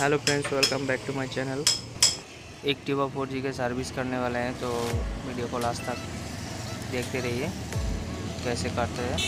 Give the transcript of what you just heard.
Hello friends welcome back to my channel Activa four G के service करने वाले हैं तो वीडियो को लास्ट तक देखते रहिए। कैसे करते हैं?